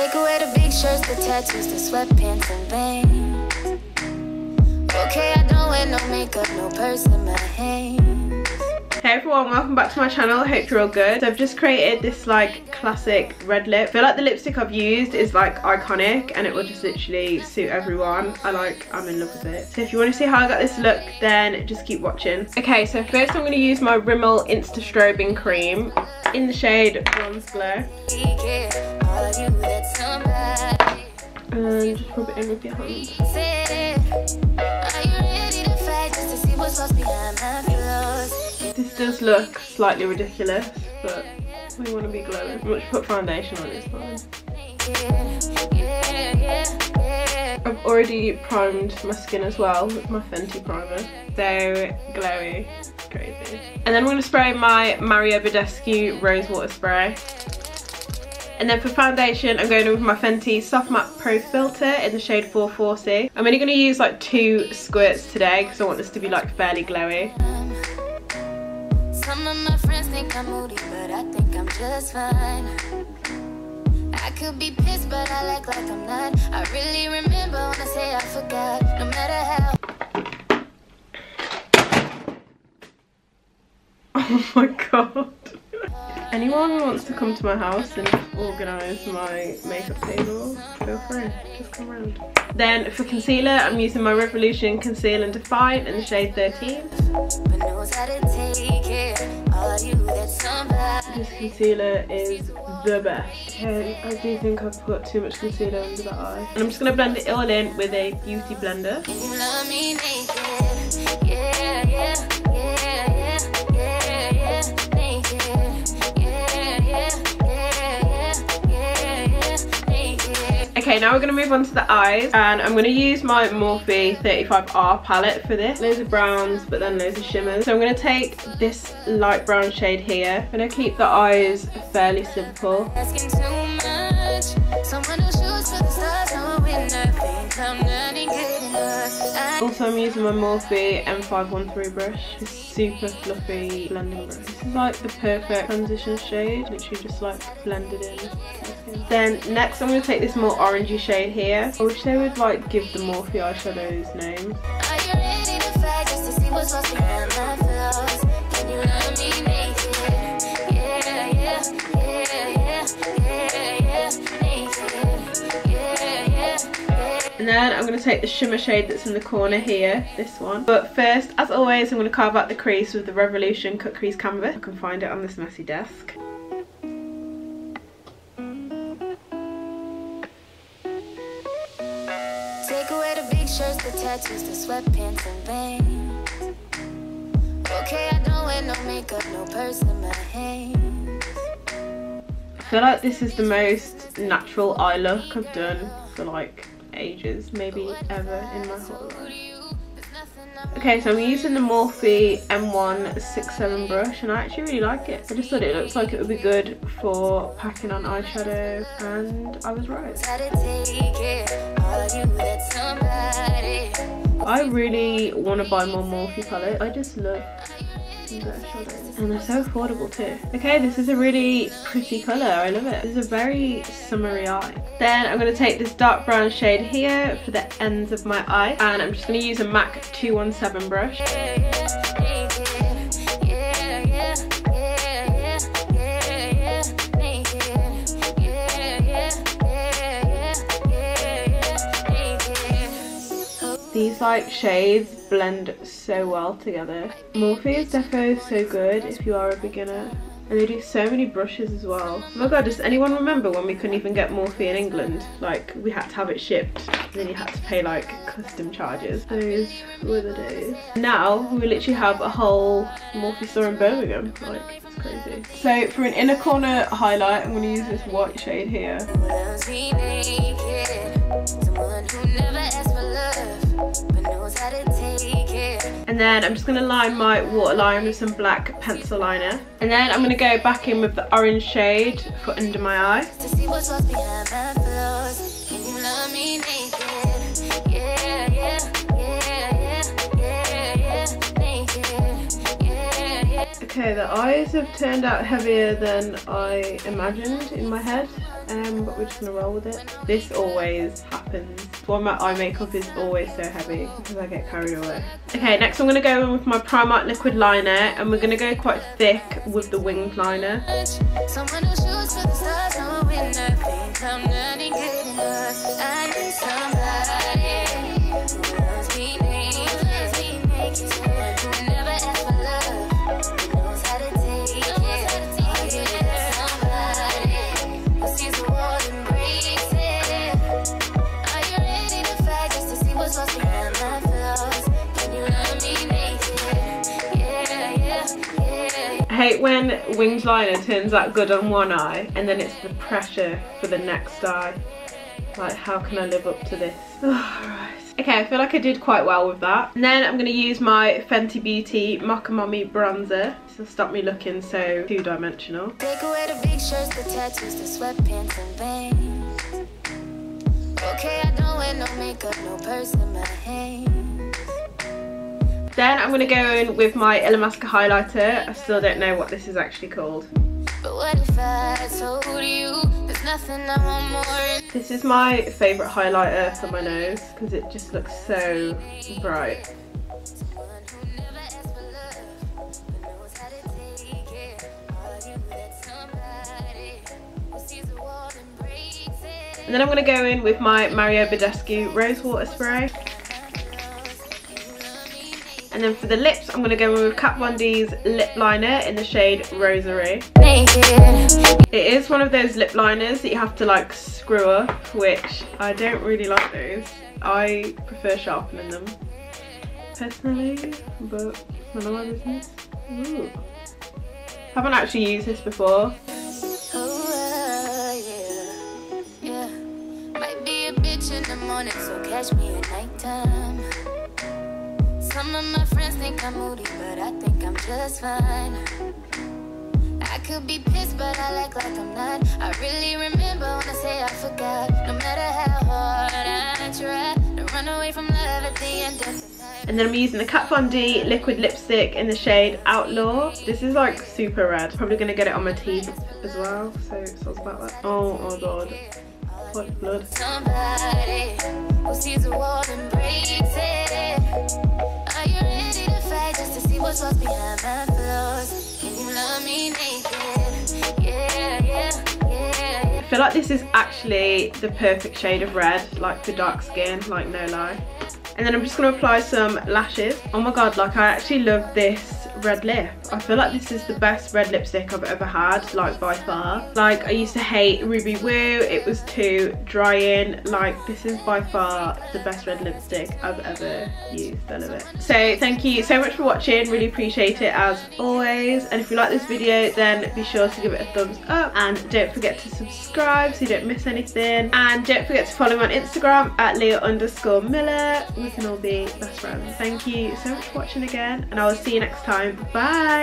Take away the big shirts, the tattoos, the sweatpants and bangs. Okay, I don't wear no makeup, no purse in my hand. Hey everyone, welcome back to my channel. I hope you're all good. So I've just created this like classic red lip. I feel like the lipstick I've used is like iconic and it will just literally suit everyone. I like, I'm in love with it. So if you want to see how I got this look, then just keep watching. Okay, so first I'm going to use my Rimmel Insta Strobing Cream in the shade Bronze Glow. And just rub it in with your hand. This does look slightly ridiculous, but we want to be glowing. Much put foundation on it's fine. I've already primed my skin as well with my Fenty primer. So glowy, crazy. And then I'm going to spray my Mario Badescu Rose Water Spray. And then for foundation, I'm going in with my Fenty Soft Matte Pro Filter in the shade 440. I'm only going to use like two squirts today because I want this to be like fairly glowy. Some of my friends think I'm moody, but I think I'm just fine. I could be pissed, but I like like I'm not. I really remember when I say I forgot, no matter how. Oh my god. Anyone who wants to come to my house and organise my makeup table, feel free, just come around. Then for concealer, I'm using my Revolution Conceal and Define in the shade 13. This concealer is the best. Okay, I do think I've put too much concealer under the eye. And I'm just going to blend it all in with a beauty blender. Now we're going to move on to the eyes and I'm going to use my Morphe 35R palette for this. Loads of browns but then loads of shimmers. So I'm going to take this light brown shade here. I'm going to keep the eyes fairly simple. Also I'm using my Morphe M513 brush. This super fluffy blending brush. This is like the perfect transition shade. Literally just like blended in. Then next I'm going to take this more orangey shade here. I wish they would like give the Morphe eyeshadows names. And then I'm going to take the shimmer shade that's in the corner here, this one. But first, as always, I'm going to carve out the crease with the Revolution Cut Crease Canvas. I can find it on this messy desk. Tattoos, sweatpants and bangs. Okay, I don't wear no makeup, no purse in my hands. I feel like this is the most natural eye look I've done for like ages, maybe ever in my whole life. Okay, so I'm using the Morphe M167 brush and I actually really like it. I just thought it looks like it would be good for packing on eyeshadow and I was right. I really want to buy more Morphe palette. I just love and they're so affordable too. Okay, this is a really pretty colour. I love it. Is a very summery eye. Then I'm going to take this dark brown shade here for the ends of my eye. And I'm just going to use a MAC 217 brush. These like shades blend so well together. Morphe is defo so good if you are a beginner. And they do so many brushes as well. Oh my god, does anyone remember when we couldn't even get Morphe in England? Like, we had to have it shipped. And then you had to pay like custom charges. Those were the days. Now, we literally have a whole Morphe store in Birmingham. Like, it's crazy. So, for an inner corner highlight, I'm going to use this white shade here. And then I'm just going to line my waterline with some black pencil liner. And then I'm going to go back in with the orange shade for under my eye. Okay, the eyes have turned out heavier than I imagined in my head, um, but we're just gonna roll with it. This always happens. Why my eye makeup is always so heavy because I get carried away. Okay, next I'm gonna go in with my Primark liquid liner and we're gonna go quite thick with the winged liner. Hate when winged liner turns out good on one eye and then it's the pressure for the next eye. Like, how can I live up to this? right. Okay, I feel like I did quite well with that. And then I'm going to use my Fenty Beauty Mocha Mami bronzer to stop me looking so two-dimensional. Take away the big shirts, the tattoos, the sweatpants and bangs. Okay, I don't wear no makeup, no purse in my hands. Then I'm going to go in with my Illamasqua highlighter. I still don't know what this is actually called. But what if I told you there's nothing I want more This is my favourite highlighter for my nose because it just looks so bright. And then I'm going to go in with my Mario Badescu Rose Water Spray. And then for the lips, I'm going to go with Kat Von D's lip liner in the shade Rosary. It is one of those lip liners that you have to like screw up, which I don't really like those. I prefer sharpening them personally, but none of my business. Ooh. Haven't actually used this before. Oh, morning, so catch me at nighttime. Some of my friends think I'm moody, but I think I'm just fine. I could be pissed, but I like like I'm not. I really remember when I say I forgot. No matter how hard I try to run away from love at the end of the. And then I'm using the Kat Von D liquid lipstick in the shade Outlaw. This is like super red. Probably gonna get it on my teeth as well, so sounds about that. Oh my god. What blood. Somebody who sees the world and breaks it what's lost behind my flaws. Can you love me naked? Yeah, yeah, yeah. I feel like this is actually the perfect shade of red, like for dark skin, like no lie. And then I'm just going to apply some lashes. Oh my god, like I actually love this red lip. I feel like this is the best red lipstick I've ever had, like by far. Like I used to hate Ruby Woo, it was too drying. Like this is by far the best red lipstick I've ever used, I love it. So thank you so much for watching, really appreciate it as always. And if you like this video then be sure to give it a thumbs up and don't forget to subscribe so you don't miss anything. And don't forget to follow me on Instagram at Leah underscore Miller. We can all be best friends. Thank you so much for watching again and I will see you next time. Bye.